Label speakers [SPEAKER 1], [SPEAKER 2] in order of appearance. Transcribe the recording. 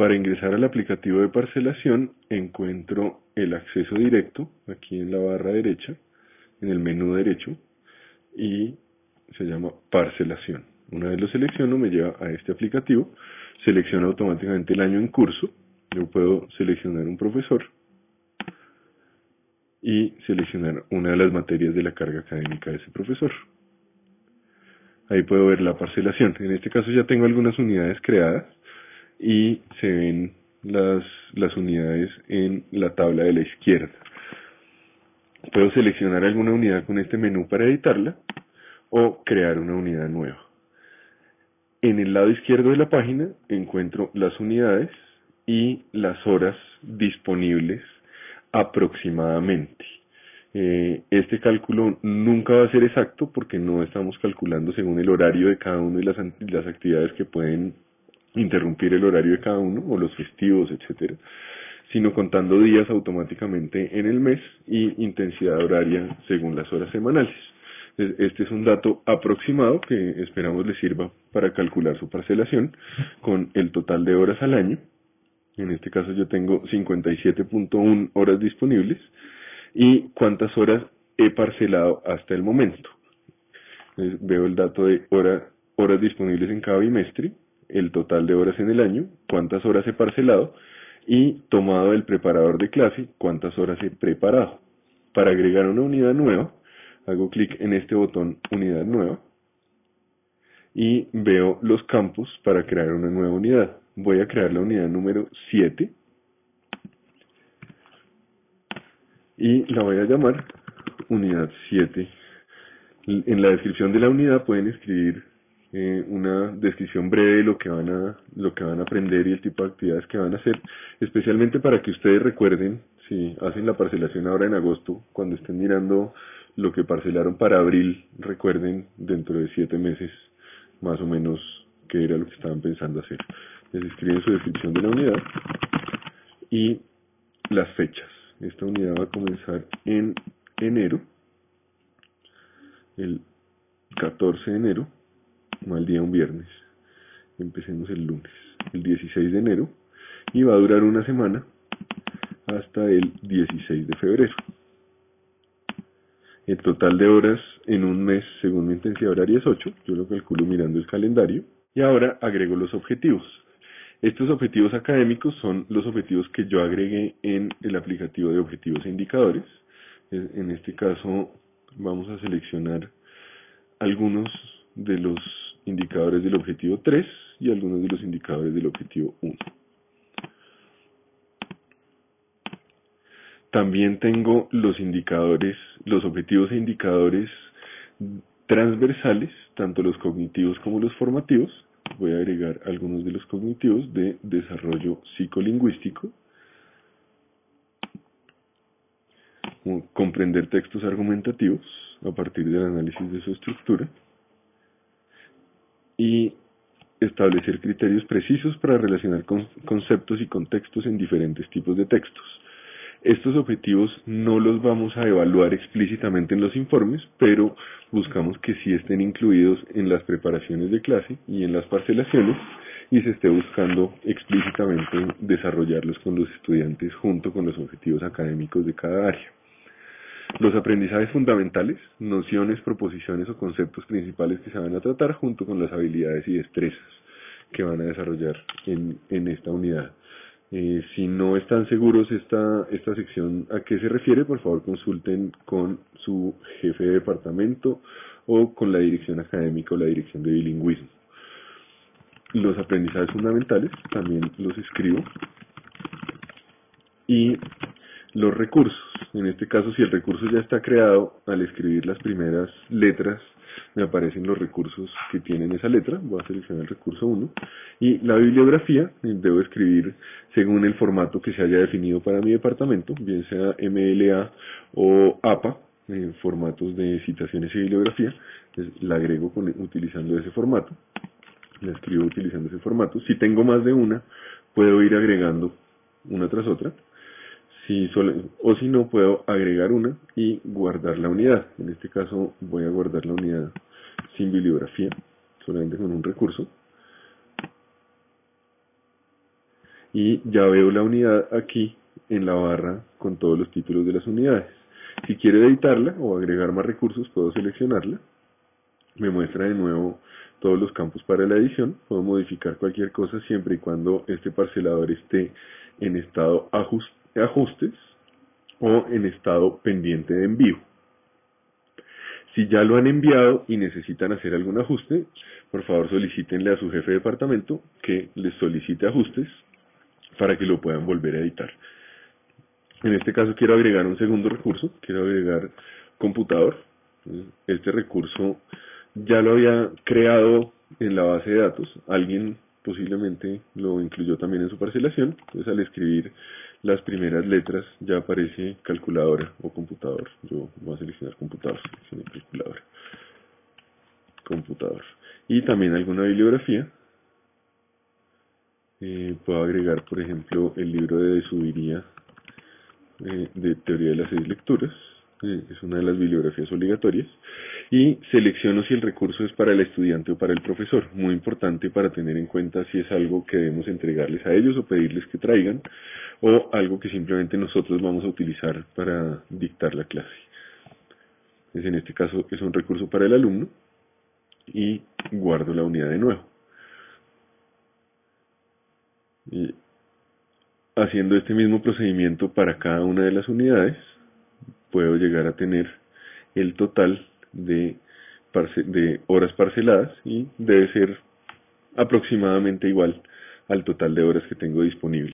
[SPEAKER 1] Para ingresar al aplicativo de parcelación encuentro el acceso directo aquí en la barra derecha, en el menú derecho, y se llama parcelación. Una vez lo selecciono me lleva a este aplicativo, selecciona automáticamente el año en curso, yo puedo seleccionar un profesor y seleccionar una de las materias de la carga académica de ese profesor. Ahí puedo ver la parcelación. En este caso ya tengo algunas unidades creadas y se ven las, las unidades en la tabla de la izquierda. Puedo seleccionar alguna unidad con este menú para editarla o crear una unidad nueva. En el lado izquierdo de la página encuentro las unidades y las horas disponibles aproximadamente. Eh, este cálculo nunca va a ser exacto porque no estamos calculando según el horario de cada uno y las, las actividades que pueden interrumpir el horario de cada uno o los festivos, etcétera, sino contando días automáticamente en el mes y intensidad horaria según las horas semanales. Este es un dato aproximado que esperamos le sirva para calcular su parcelación con el total de horas al año. En este caso yo tengo 57.1 horas disponibles y cuántas horas he parcelado hasta el momento. veo el dato de horas disponibles en cada bimestre el total de horas en el año, cuántas horas he parcelado y tomado el preparador de clase, cuántas horas he preparado. Para agregar una unidad nueva, hago clic en este botón Unidad Nueva y veo los campos para crear una nueva unidad. Voy a crear la unidad número 7 y la voy a llamar unidad 7. En la descripción de la unidad pueden escribir eh, una descripción breve de lo que van a lo que van a aprender y el tipo de actividades que van a hacer, especialmente para que ustedes recuerden si hacen la parcelación ahora en agosto, cuando estén mirando lo que parcelaron para abril, recuerden dentro de siete meses más o menos qué era lo que estaban pensando hacer. Les escriben su descripción de la unidad y las fechas. Esta unidad va a comenzar en enero, el 14 de enero, mal día un viernes. Empecemos el lunes, el 16 de enero, y va a durar una semana hasta el 16 de febrero. El total de horas en un mes, según mi intensidad horaria, es 8. Yo lo calculo mirando el calendario. Y ahora agrego los objetivos. Estos objetivos académicos son los objetivos que yo agregué en el aplicativo de objetivos e indicadores. En este caso vamos a seleccionar algunos de los indicadores del objetivo 3 y algunos de los indicadores del objetivo 1. También tengo los indicadores, los objetivos e indicadores transversales, tanto los cognitivos como los formativos. Voy a agregar algunos de los cognitivos de desarrollo psicolingüístico, comprender textos argumentativos a partir del análisis de su estructura, y establecer criterios precisos para relacionar conceptos y contextos en diferentes tipos de textos. Estos objetivos no los vamos a evaluar explícitamente en los informes, pero buscamos que sí estén incluidos en las preparaciones de clase y en las parcelaciones y se esté buscando explícitamente desarrollarlos con los estudiantes junto con los objetivos académicos de cada área. Los aprendizajes fundamentales, nociones, proposiciones o conceptos principales que se van a tratar junto con las habilidades y destrezas que van a desarrollar en, en esta unidad. Eh, si no están seguros esta, esta sección a qué se refiere, por favor consulten con su jefe de departamento o con la dirección académica o la dirección de bilingüismo. Los aprendizajes fundamentales también los escribo. Y los recursos. En este caso, si el recurso ya está creado, al escribir las primeras letras me aparecen los recursos que tienen esa letra. Voy a seleccionar el recurso 1. Y la bibliografía, debo escribir según el formato que se haya definido para mi departamento, bien sea MLA o APA, formatos de citaciones y bibliografía. la agrego utilizando ese formato. La escribo utilizando ese formato. Si tengo más de una, puedo ir agregando una tras otra o si no puedo agregar una y guardar la unidad. En este caso voy a guardar la unidad sin bibliografía, solamente con un recurso. y ya veo la unidad aquí en la barra con todos los títulos de las unidades. Si quiero editarla o agregar más recursos, puedo seleccionarla. Me muestra de nuevo todos los campos para la edición. Puedo modificar cualquier cosa siempre y cuando este parcelador esté en estado ajustes o en estado pendiente de envío. Si ya lo han enviado y necesitan hacer algún ajuste, por favor solicítenle a su jefe de departamento que les solicite ajustes para que lo puedan volver a editar. En este caso quiero agregar un segundo recurso, quiero agregar computador. Este recurso ya lo había creado en la base de datos, alguien posiblemente lo incluyó también en su parcelación, entonces al escribir las primeras letras ya aparece calculadora o computador. Yo voy a seleccionar computador, seleccionar calculadora. Computador. Y también alguna bibliografía. Eh, puedo agregar, por ejemplo, el libro de Subiría eh, de Teoría de las Seis Lecturas. Eh, es una de las bibliografías obligatorias. Y selecciono si el recurso es para el estudiante o para el profesor. Muy importante para tener en cuenta si es algo que debemos entregarles a ellos o pedirles que traigan o algo que simplemente nosotros vamos a utilizar para dictar la clase. Es en este caso es un recurso para el alumno y guardo la unidad de nuevo. Haciendo este mismo procedimiento para cada una de las unidades, puedo llegar a tener el total de horas parceladas y debe ser aproximadamente igual al total de horas que tengo disponible.